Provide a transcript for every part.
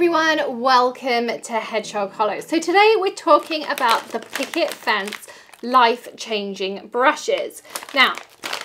everyone, welcome to Hedgehog Hollow. So today we're talking about the Picket Fence life-changing brushes. Now,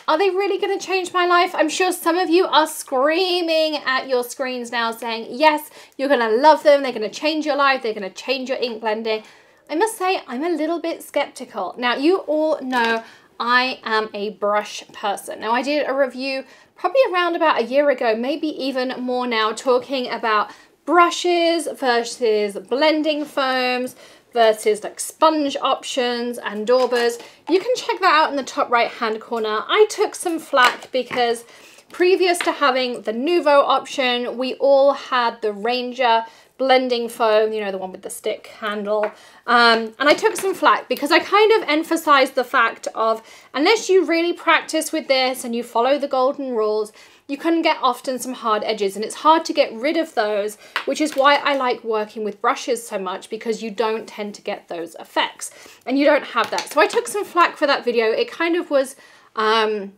are they really going to change my life? I'm sure some of you are screaming at your screens now saying, yes, you're going to love them, they're going to change your life, they're going to change your ink blending. I must say, I'm a little bit skeptical. Now, you all know I am a brush person. Now, I did a review probably around about a year ago, maybe even more now, talking about brushes versus blending foams versus like sponge options and daubers. You can check that out in the top right hand corner. I took some flack because previous to having the Nuvo option, we all had the Ranger blending foam, you know, the one with the stick handle. Um, and I took some flack because I kind of emphasized the fact of unless you really practice with this and you follow the golden rules, you can get often some hard edges and it's hard to get rid of those, which is why I like working with brushes so much because you don't tend to get those effects and you don't have that. So I took some flack for that video. It kind of was, um,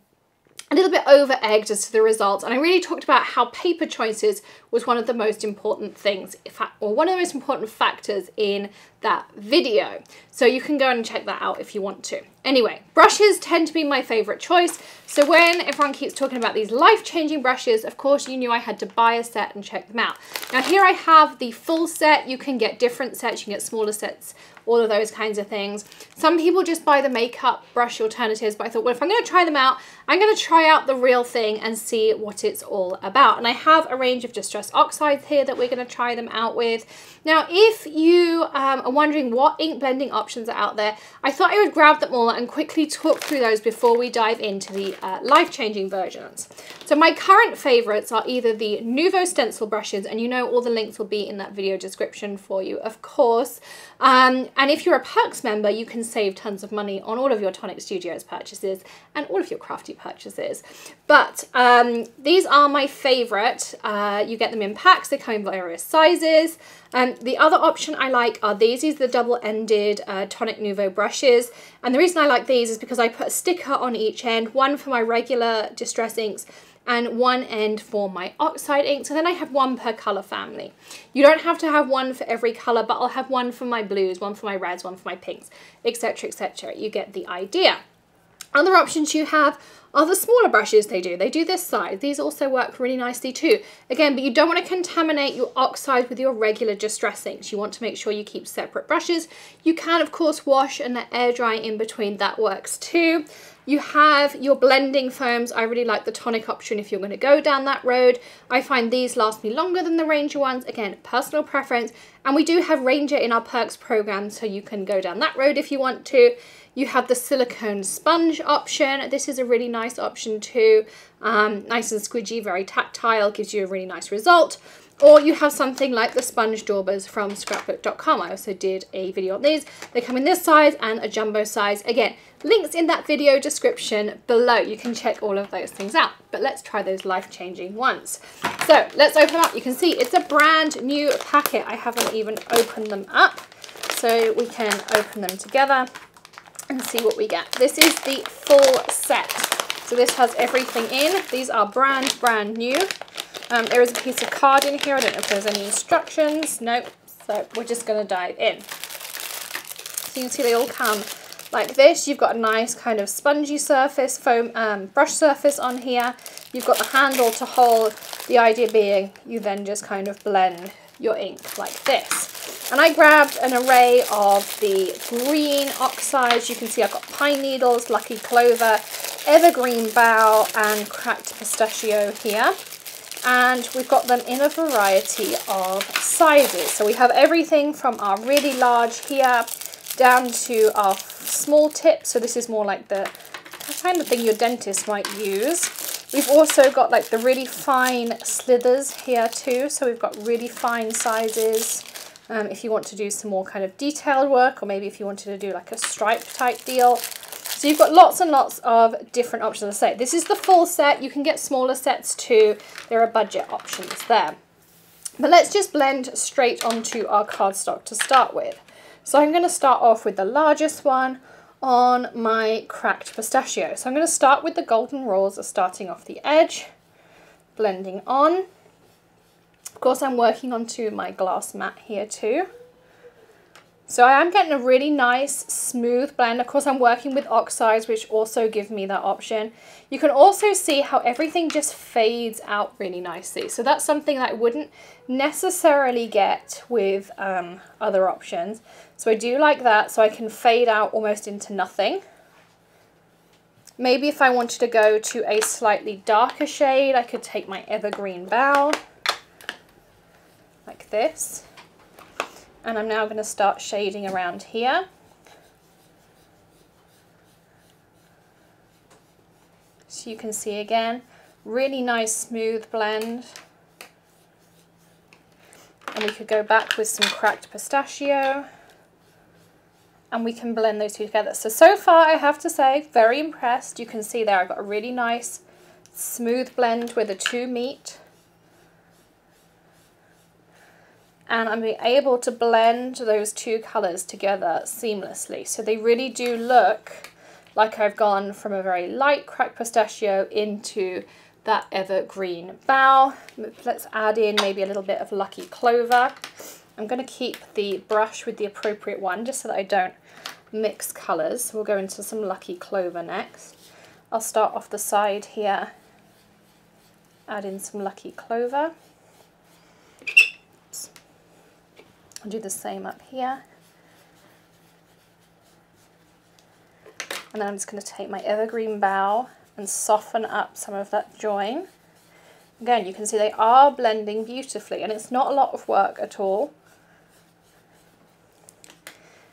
a little bit over egged as to the results and I really talked about how paper choices was one of the most important things or one of the most important factors in that video so you can go and check that out if you want to anyway brushes tend to be my favorite choice so when everyone keeps talking about these life-changing brushes of course you knew I had to buy a set and check them out now here I have the full set you can get different sets you can get smaller sets all of those kinds of things. Some people just buy the makeup brush alternatives, but I thought, well, if I'm going to try them out, I'm going to try out the real thing and see what it's all about. And I have a range of distress oxides here that we're going to try them out with. Now, if you um, are wondering what ink blending options are out there, I thought I would grab them all and quickly talk through those before we dive into the uh, life-changing versions. So my current favorites are either the Nuvo stencil brushes, and you know all the links will be in that video description for you, of course. Um, and if you're a Perks member, you can save tons of money on all of your Tonic Studios purchases and all of your crafty purchases. But um, these are my favorite. Uh, you get them in packs. They come in various sizes. Um, the other option I like are these. These are the double-ended uh, Tonic Nuvo brushes. And the reason I like these is because I put a sticker on each end, one for my regular Distress inks and one end for my oxide inks. So then I have one per color family. You don't have to have one for every color, but I'll have one for my blues, one for my reds, one for my pinks, etc, etc. You get the idea. Other options you have are the smaller brushes they do. They do this size. These also work really nicely too. Again, but you don't want to contaminate your oxide with your regular distress inks. You want to make sure you keep separate brushes. You can, of course, wash and let air dry in between. That works too. You have your blending foams. I really like the tonic option if you're going to go down that road. I find these last me longer than the Ranger ones. Again, personal preference. And we do have Ranger in our perks program, so you can go down that road if you want to. You have the silicone sponge option. This is a really nice option too. Um, nice and squidgy, very tactile, gives you a really nice result. Or you have something like the sponge daubers from scrapbook.com. I also did a video on these. They come in this size and a jumbo size. Again, links in that video description below. You can check all of those things out. But let's try those life-changing ones. So let's open up. You can see it's a brand new packet. I haven't even open them up. So we can open them together and see what we get. This is the full set. So this has everything in. These are brand, brand new. Um, there is a piece of card in here. I don't know if there's any instructions. Nope. So we're just going to dive in. So you can see they all come like this. You've got a nice kind of spongy surface, foam um, brush surface on here. You've got the handle to hold. The idea being you then just kind of blend your ink like this. And I grabbed an array of the green oxides. You can see I've got pine needles, lucky clover, evergreen bough, and cracked pistachio here. And we've got them in a variety of sizes. So we have everything from our really large here down to our small tip. So this is more like the kind of thing your dentist might use. We've also got like the really fine slithers here too. So we've got really fine sizes um, if you want to do some more kind of detailed work or maybe if you wanted to do like a stripe type deal. So you've got lots and lots of different options. I say this is the full set. You can get smaller sets too. There are budget options there. But let's just blend straight onto our cardstock to start with. So I'm going to start off with the largest one on my cracked pistachio. So I'm going to start with the golden rose starting off the edge, blending on. Of course, I'm working onto my glass mat here too. So I am getting a really nice smooth blend. Of course, I'm working with oxides, which also give me that option. You can also see how everything just fades out really nicely. So that's something that I wouldn't necessarily get with um, other options. So I do like that. So I can fade out almost into nothing. Maybe if I wanted to go to a slightly darker shade, I could take my Evergreen Bough like this and I'm now going to start shading around here. So you can see again, really nice smooth blend. And we could go back with some cracked pistachio and we can blend those two together. So, so far I have to say, very impressed. You can see there I've got a really nice smooth blend where the two meet. And I'm able to blend those two colours together seamlessly. So they really do look like I've gone from a very light cracked pistachio into that evergreen bough. Let's add in maybe a little bit of lucky clover. I'm going to keep the brush with the appropriate one just so that I don't mix colours. We'll go into some lucky clover next. I'll start off the side here, add in some lucky clover. I'll do the same up here. And then I'm just going to take my evergreen bough and soften up some of that join. Again, you can see they are blending beautifully and it's not a lot of work at all.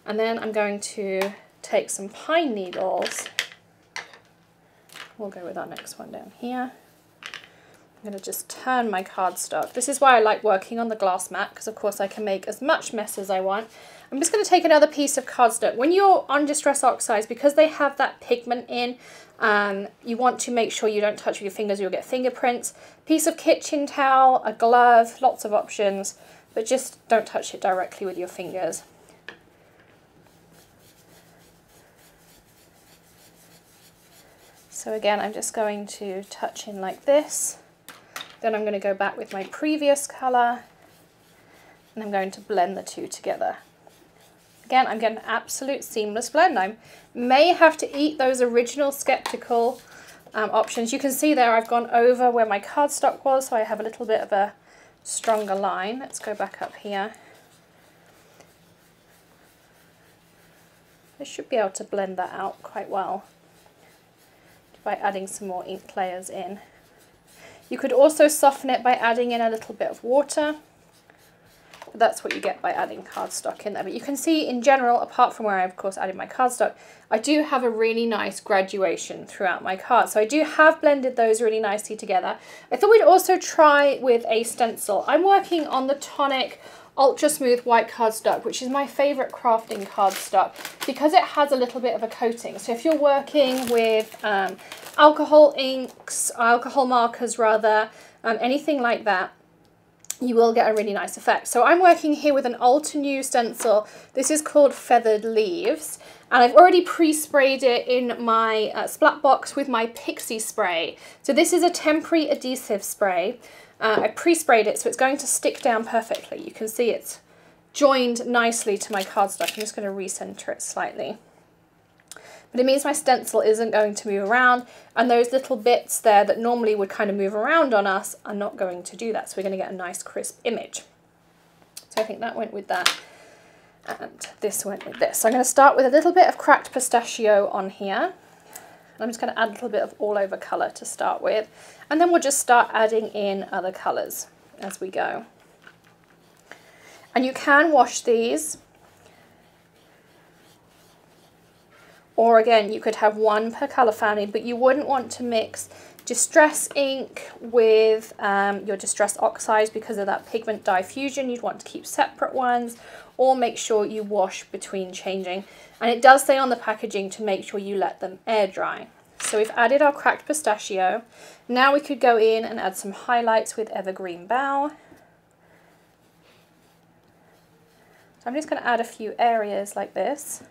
And then I'm going to take some pine needles. We'll go with our next one down here. I'm going to just turn my cardstock. This is why I like working on the glass mat because of course I can make as much mess as I want. I'm just going to take another piece of cardstock. When you're on Distress Oxides, because they have that pigment in, um, you want to make sure you don't touch with your fingers you'll get fingerprints. Piece of kitchen towel, a glove, lots of options, but just don't touch it directly with your fingers. So again, I'm just going to touch in like this. Then I'm going to go back with my previous colour and I'm going to blend the two together. Again, I'm getting an absolute seamless blend. I may have to eat those original Skeptical um, options. You can see there I've gone over where my cardstock was, so I have a little bit of a stronger line. Let's go back up here. I should be able to blend that out quite well by adding some more ink layers in. You could also soften it by adding in a little bit of water. That's what you get by adding cardstock in there. But you can see in general, apart from where I of course added my cardstock, I do have a really nice graduation throughout my card. So I do have blended those really nicely together. I thought we'd also try with a stencil. I'm working on the Tonic Ultra Smooth White cardstock, which is my favourite crafting cardstock because it has a little bit of a coating. So if you're working with um, alcohol inks, alcohol markers rather, um, anything like that, you will get a really nice effect. So I'm working here with an Altenew stencil. This is called Feathered Leaves. And I've already pre-sprayed it in my uh, splat box with my Pixie spray. So this is a temporary adhesive spray. Uh, I pre-sprayed it so it's going to stick down perfectly. You can see it's joined nicely to my cardstock. I'm just going to recenter it slightly but it means my stencil isn't going to move around and those little bits there that normally would kind of move around on us are not going to do that. So we're going to get a nice crisp image. So I think that went with that and this went with this. So I'm going to start with a little bit of cracked pistachio on here. I'm just going to add a little bit of all over colour to start with and then we'll just start adding in other colours as we go. And you can wash these Or again, you could have one per colour family, but you wouldn't want to mix Distress ink with um, your Distress oxides because of that pigment diffusion. You'd want to keep separate ones or make sure you wash between changing. And it does say on the packaging to make sure you let them air dry. So we've added our cracked pistachio. Now we could go in and add some highlights with Evergreen Bough. So I'm just going to add a few areas like this.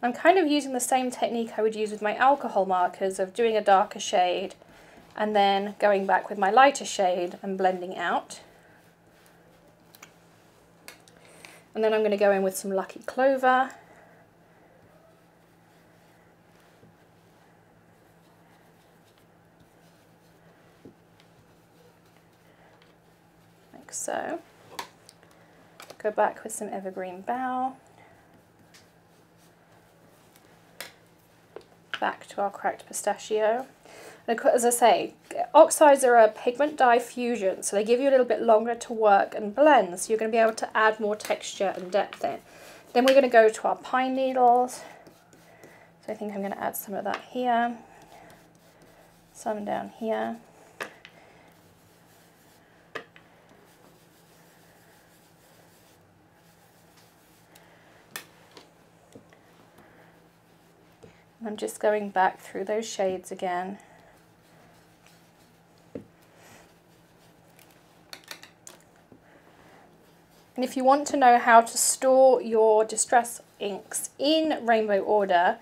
I'm kind of using the same technique I would use with my alcohol markers of doing a darker shade, and then going back with my lighter shade and blending out. And then I'm going to go in with some Lucky Clover. Like so. Go back with some Evergreen Bough. Back to our cracked pistachio. As I say, oxides are a pigment dye fusion, so they give you a little bit longer to work and blend, so you're going to be able to add more texture and depth in. Then we're going to go to our pine needles. So I think I'm going to add some of that here, some down here. I'm just going back through those shades again. And if you want to know how to store your distress inks in rainbow order,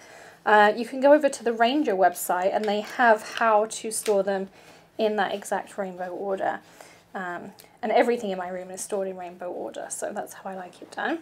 uh, you can go over to the Ranger website and they have how to store them in that exact rainbow order. Um, and everything in my room is stored in rainbow order, so that's how I like it done.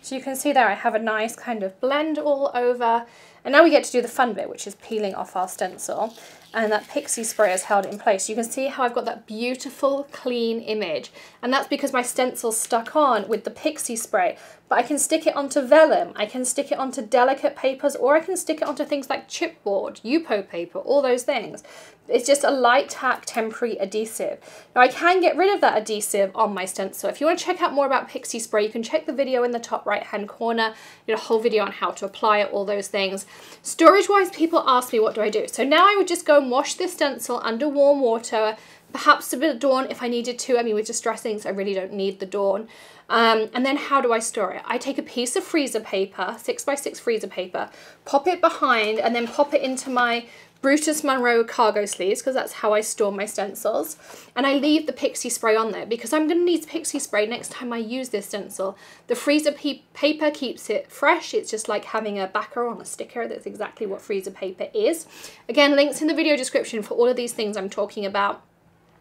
So you can see there I have a nice kind of blend all over. And now we get to do the fun bit, which is peeling off our stencil and that pixie spray has held in place. You can see how I've got that beautiful clean image and that's because my stencil stuck on with the pixie spray but I can stick it onto vellum, I can stick it onto delicate papers or I can stick it onto things like chipboard, Yupo paper, all those things. It's just a light tack temporary adhesive. Now I can get rid of that adhesive on my stencil. If you want to check out more about pixie spray you can check the video in the top right hand corner. I did a whole video on how to apply it, all those things. Storage wise people ask me what do I do. So now I would just go and wash this stencil under warm water, perhaps a bit of Dawn if I needed to. I mean, with distress inks, I really don't need the Dawn. Um, and then how do I store it? I take a piece of freezer paper, six by six freezer paper, pop it behind and then pop it into my Brutus Monroe cargo sleeves because that's how I store my stencils. And I leave the pixie spray on there because I'm going to need pixie spray next time I use this stencil. The freezer paper keeps it fresh. It's just like having a backer on a sticker. That's exactly what freezer paper is. Again, links in the video description for all of these things I'm talking about.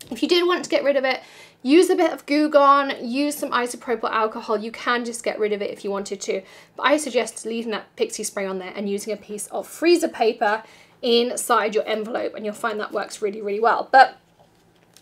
If you did want to get rid of it, use a bit of Goo Gone, use some isopropyl alcohol. You can just get rid of it if you wanted to. But I suggest leaving that pixie spray on there and using a piece of freezer paper inside your envelope and you'll find that works really, really well. But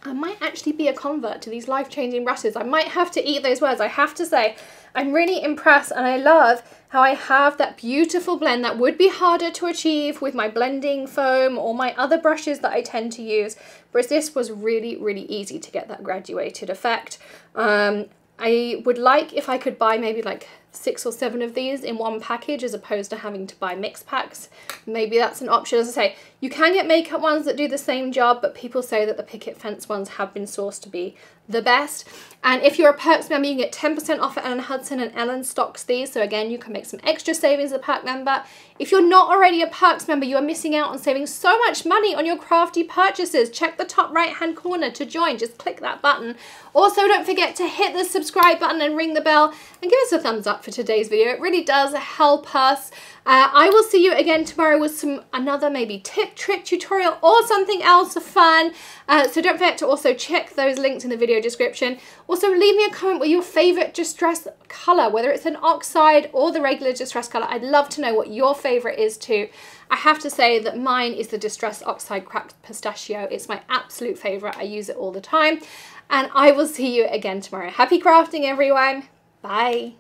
I might actually be a convert to these life-changing brushes. I might have to eat those words. I have to say, I'm really impressed and I love how I have that beautiful blend that would be harder to achieve with my blending foam or my other brushes that I tend to use, whereas this was really, really easy to get that graduated effect. Um, I would like if I could buy maybe like six or seven of these in one package as opposed to having to buy mix packs. Maybe that's an option. As I say, you can get makeup ones that do the same job, but people say that the picket fence ones have been sourced to be the best. And if you're a Perks member, you can get 10% off at Ellen Hutson and Ellen stocks these. So again, you can make some extra savings as a Perk member. If you're not already a Perks member, you are missing out on saving so much money on your crafty purchases. Check the top right hand corner to join. Just click that button. Also, don't forget to hit the subscribe button and ring the bell and give us a thumbs up for today's video. It really does help us. Uh, I will see you again tomorrow with some another maybe tip, trick, tutorial or something else fun. Uh, so don't forget to also check those links in the video description. Also leave me a comment with your favorite distress color, whether it's an oxide or the regular distress color. I'd love to know what your favorite is too. I have to say that mine is the Distress Oxide Cracked Pistachio. It's my absolute favorite. I use it all the time. And I will see you again tomorrow. Happy crafting, everyone. Bye.